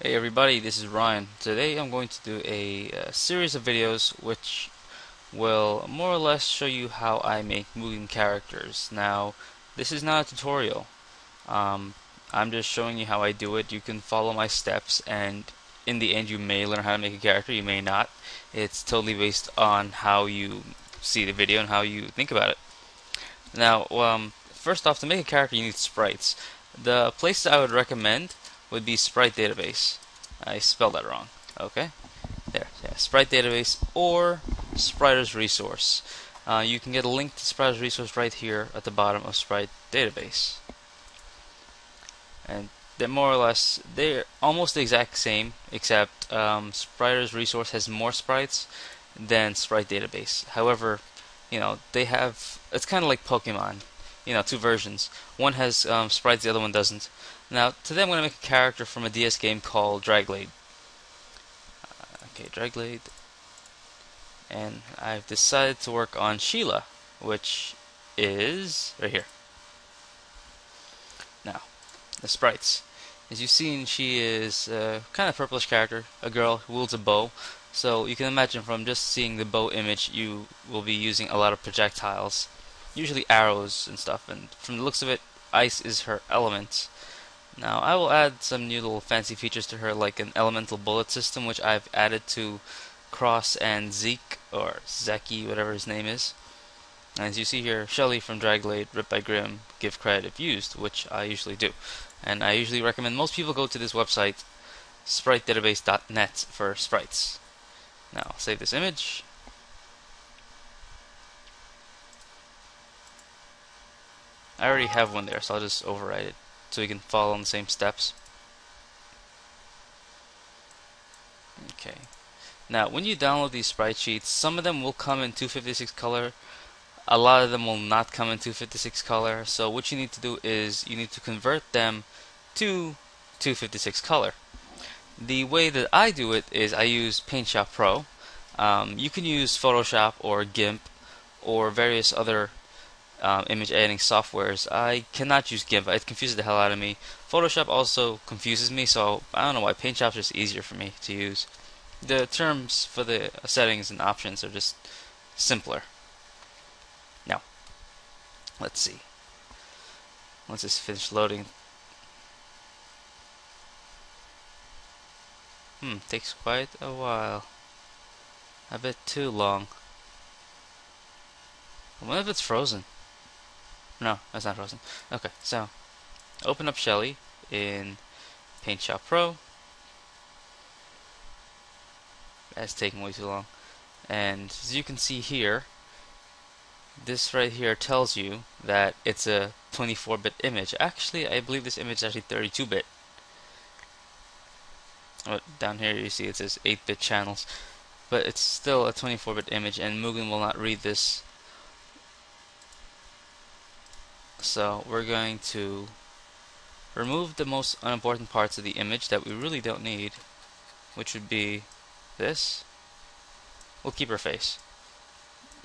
Hey everybody, this is Ryon. Today I'm going to do a, uh series of videos which will more or less show you how I make Mugen characters. Now, this is not a tutorial. Um, I'm just showing you how I do it. You can follow my steps and in the end you may learn how to make a character, you may not. It's totally based on how you see the video and how you think about it. Now, um, first off, to make a character you need sprites. The places I would recommend would be Sprite Database. I spelled that wrong. Okay, there. Yeah, Sprite Database or Spriter's Resource. Uh, you can get a link to Spriter's Resource right here at the bottom of Sprite Database. And they're more or less they're almost the exact same, except um, Spriter's Resource has more sprites than Sprite Database. However, you know they have it's kind of like Pokemon you know, two versions. One has um, sprites, the other one doesn't. Now, today I'm going to make a character from a DS game called Draglade. Uh, okay, Draglade. And I've decided to work on Sheila, which is right here. Now, the sprites. As you've seen, she is a kind of purplish character, a girl who wields a bow. So you can imagine from just seeing the bow image, you will be using a lot of projectiles usually arrows and stuff, and from the looks of it, ice is her element. Now, I will add some new little fancy features to her, like an elemental bullet system, which I've added to Cross and Zeke, or Zeki, whatever his name is. As you see here, Shelly from Draglade, Ripped by Grim, give credit if used, which I usually do. And I usually recommend most people go to this website, spritedatabase.net, for sprites. Now, save this image. I already have one there, so I'll just overwrite it so we can follow on the same steps. Okay. Now, when you download these sprite sheets, some of them will come in 256 color. A lot of them will not come in 256 color. So what you need to do is you need to convert them to 256 color. The way that I do it is I use PaintShop Pro. Um, you can use Photoshop or GIMP or various other um, image editing softwares. I cannot use GIMP. It confuses the hell out of me. Photoshop also confuses me, so I don't know why. PaintShop's just easier for me to use. The terms for the settings and options are just simpler. Now, let's see. Once this finished loading. Hmm, takes quite a while. A bit too long. What if it's frozen? No, that's not frozen. Okay, so open up Shelly in PaintShop Pro. That's taking way too long. And as you can see here, this right here tells you that it's a 24-bit image. Actually, I believe this image is actually 32-bit. Oh, down here you see it says 8-bit channels. But it's still a 24-bit image, and Mugen will not read this So we're going to remove the most unimportant parts of the image that we really don't need, which would be this. We'll keep her face.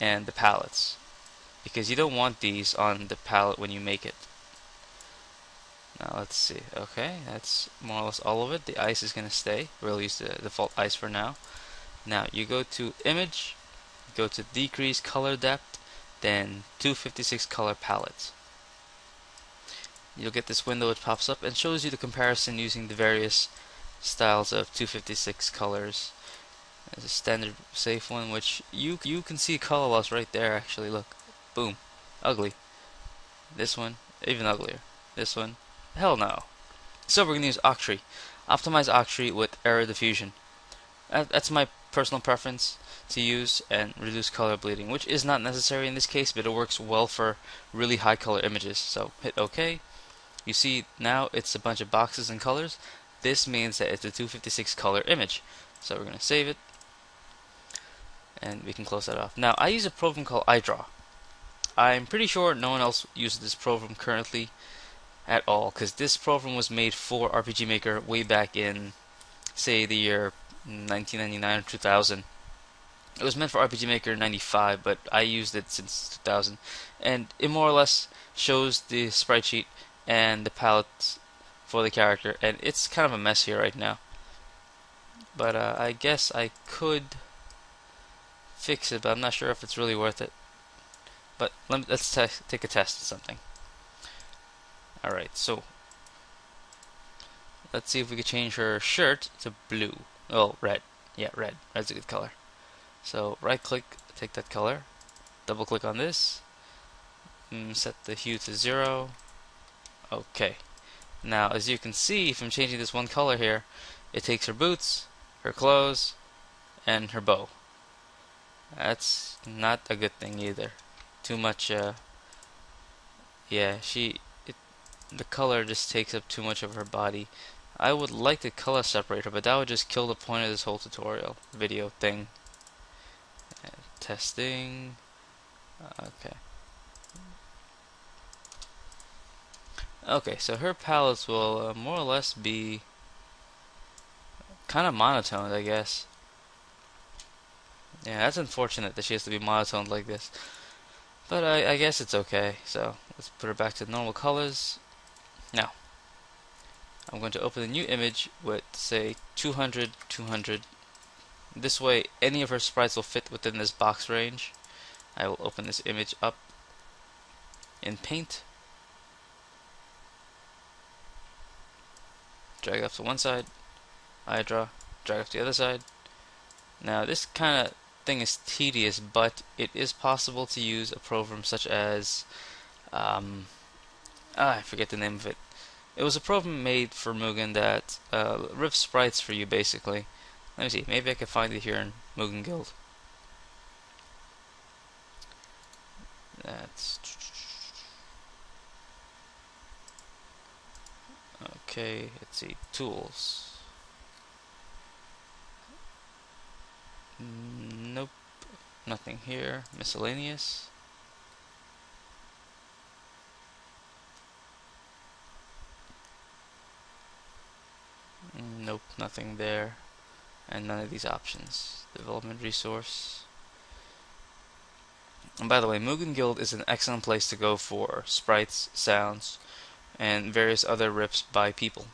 And the palettes. Because you don't want these on the palette when you make it. Now let's see. Okay, that's more or less all of it. The ice is going to stay. We'll use the default ice for now. Now you go to image, go to decrease color depth, then 256 color palettes you'll get this window which pops up and shows you the comparison using the various styles of 256 colors. There's a standard safe one which you you can see color loss right there actually. Look. Boom. Ugly. This one even uglier. This one hell no. So we're gonna use Octree. Optimize Octree with error diffusion. That's my personal preference to use and reduce color bleeding which is not necessary in this case but it works well for really high color images. So hit OK you see now it's a bunch of boxes and colors. This means that it's a 256 color image. So we're going to save it. And we can close that off. Now I use a program called iDraw. I'm pretty sure no one else uses this program currently at all because this program was made for RPG Maker way back in say the year 1999 or 2000. It was meant for RPG Maker 95, but I used it since 2000, and it more or less shows the sprite sheet and the palette for the character and it's kind of a mess here right now but uh, I guess I could fix it, but I'm not sure if it's really worth it. But let let's take a test of something. Alright, so let's see if we can change her shirt to blue. Oh, red. Yeah, red. Red's a good color. So right click, take that color, double click on this, mm, set the hue to zero. Okay. Now, as you can see from changing this one color here, it takes her boots, her clothes, and her bow. That's not a good thing either. Too much, uh, yeah, she, it, the color just takes up too much of her body. I would like to color separate her, but that would just kill the point of this whole tutorial video thing. Uh, testing. Okay. Okay, so her palettes will uh, more or less be kind of monotoned, I guess. Yeah, that's unfortunate that she has to be monotoned like this. But I, I guess it's okay. So let's put her back to normal colors. Now, I'm going to open a new image with, say, 200, 200. This way, any of her sprites will fit within this box range. I will open this image up in Paint. Drag off to one side. iDraw. Drag off the other side. Now, this kind of thing is tedious, but it is possible to use a program such as, um, ah, I forget the name of it. It was a program made for Mugen that uh, rips sprites for you, basically. Let me see, maybe I can find it here in Mugen Guild. That's okay. Let's see, tools. Nope. Nothing here. Miscellaneous. Nope, nothing there. And none of these options. Development resource. And by the way, Mugen Guild is an excellent place to go for sprites, sounds, and various other rips by people.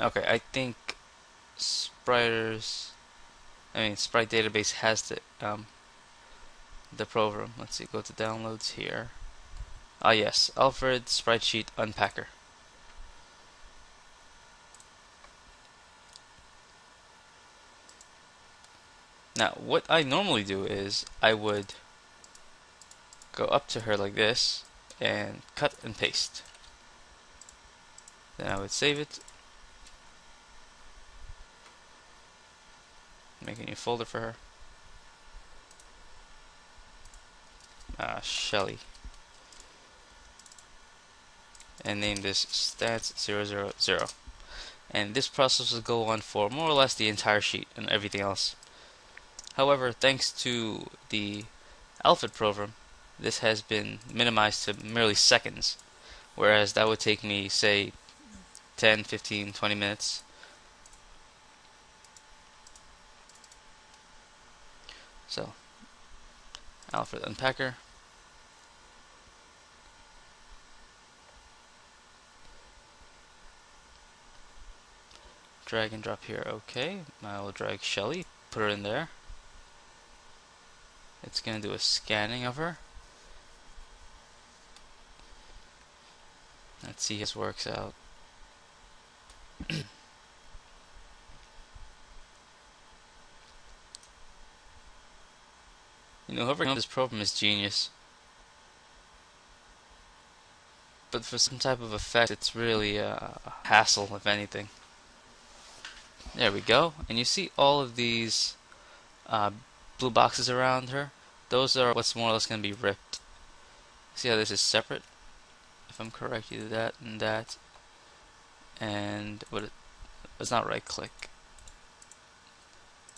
Okay, I think Spriters, I mean Sprite Database has the um, the program. Let's see, go to downloads here. Ah yes, Alfred Sprite Sheet Unpacker. Now, what I normally do is I would go up to her like this and cut and paste. Then I would save it Make a new folder for her. Ah, Shelly. And name this stats000. And this process will go on for more or less the entire sheet and everything else. However, thanks to the Alfred program, this has been minimized to merely seconds, whereas that would take me, say, 10, 15, 20 minutes So, Alfred Unpacker. Drag and drop here, okay. I will drag Shelly, put her in there. It's going to do a scanning of her. Let's see how this works out. You know, whoever this problem is genius. But for some type of effect, it's really a hassle, if anything. There we go. And you see all of these uh, blue boxes around her? Those are what's more or less going to be ripped. See how this is separate? If I'm correct, you do that and that. And what it, it's not right click.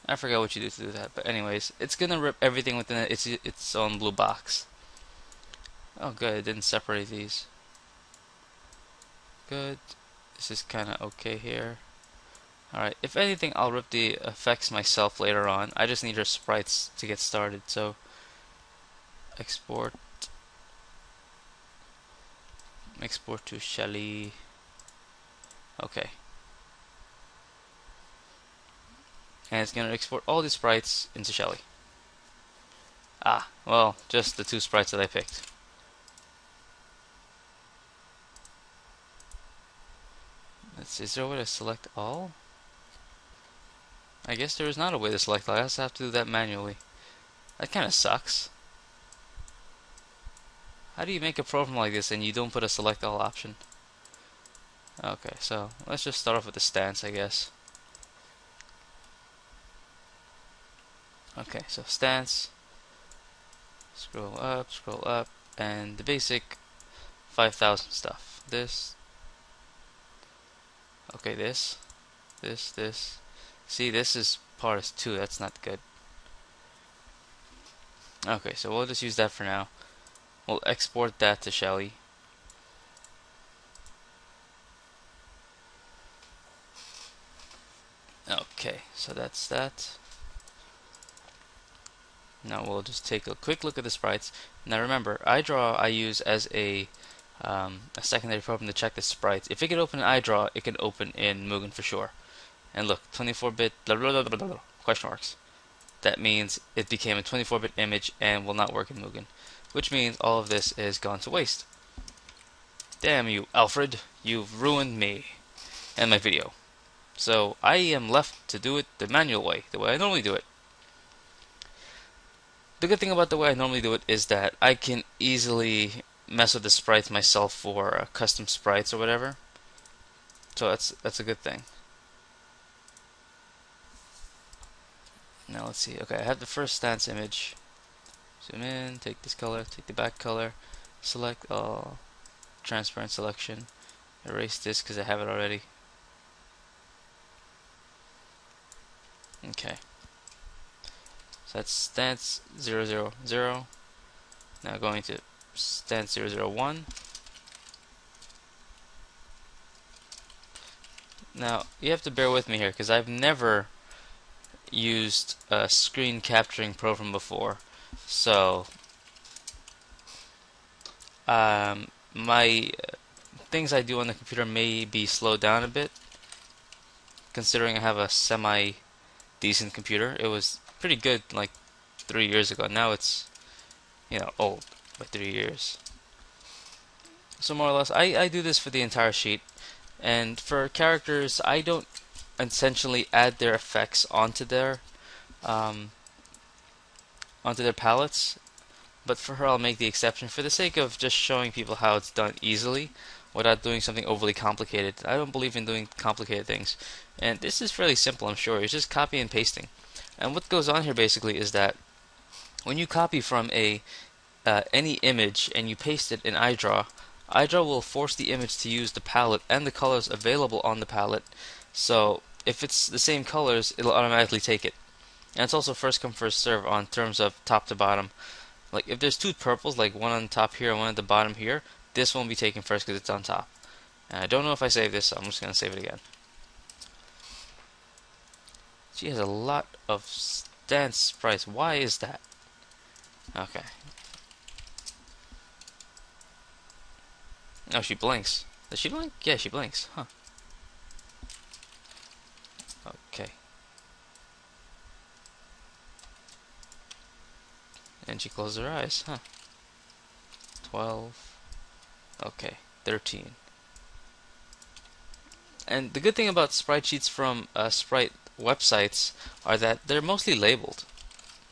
I forgot what you do to do that, but anyways, it's gonna rip everything within it. It's its own blue box. Oh, good. It didn't separate these. Good. This is kind of okay here. Alright, if anything, I'll rip the effects myself later on. I just need her sprites to get started, so export. export to Shelly. Okay. And it's going to export all the sprites into Shelly. Ah, well, just the two sprites that I picked. Let's is there a way to select all? I guess there is not a way to select all. I have to do that manually. That kind of sucks. How do you make a program like this and you don't put a select all option? Okay, so let's just start off with the stance, I guess. Okay, so stance, scroll up, scroll up, and the basic 5000 stuff. This, okay, this, this, this. See, this is part 2, that's not good. Okay, so we'll just use that for now. We'll export that to Shelly. Okay, so that's that. Now we'll just take a quick look at the sprites. Now remember, iDraw I use as a um, a secondary program to check the sprites. If it can open in iDraw, it can open in Mugen for sure. And look, 24-bit question marks. That means it became a 24-bit image and will not work in Mugen which means all of this is gone to waste. Damn you, Alfred, you've ruined me and my video. So I am left to do it the manual way, the way I normally do it. The good thing about the way I normally do it is that I can easily mess with the sprites myself for uh, custom sprites or whatever. So that's that's a good thing. Now let's see. Okay, I have the first stance image. Zoom in, take this color, take the back color, select all, transparent selection, erase this because I have it already. Okay. So that's stance 000. Now going to stance 001. Now, you have to bear with me here because I've never used a screen capturing program before. So, um, my uh, things I do on the computer may be slowed down a bit, considering I have a semi decent computer. It was pretty good like three years ago. Now it's, you know, old by three years. So more or less, I, I do this for the entire sheet. And for characters, I don't essentially add their effects onto their um, onto their palettes. But for her, I'll make the exception for the sake of just showing people how it's done easily without doing something overly complicated. I don't believe in doing complicated things. And this is fairly simple, I'm sure. It's just copy and pasting. And what goes on here basically is that when you copy from a uh, any image and you paste it in iDraw, iDraw will force the image to use the palette and the colors available on the palette. So if it's the same colors, it'll automatically take it. And it's also first come first serve on terms of top to bottom. Like if there's two purples, like one on top here and one at the bottom here, this won't be taken first because it's on top. And I don't know if I save this, so I'm just to save it again. She has a lot of stance sprites. Why is that? Okay. Oh, she blinks. Does she blink? Yeah, she blinks. Huh. Okay. And she closed her eyes, huh? 12. Okay, 13. And the good thing about sprite sheets from uh, sprite websites are that they're mostly labeled.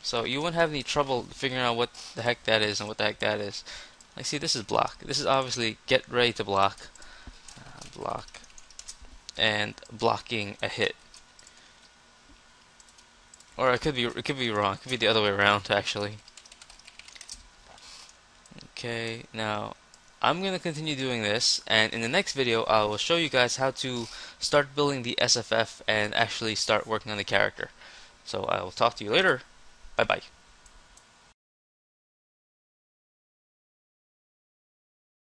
So you won't have any trouble figuring out what the heck that is and what the heck that is. Like, see, this is block. This is obviously get ready to block. Uh, block. And blocking a hit. Or it could be it could be wrong. It could be the other way around, actually. Okay, now I'm going to continue doing this and in the next video I will show you guys how to start building the SFF and actually start working on the character. So I will talk to you later. Bye bye.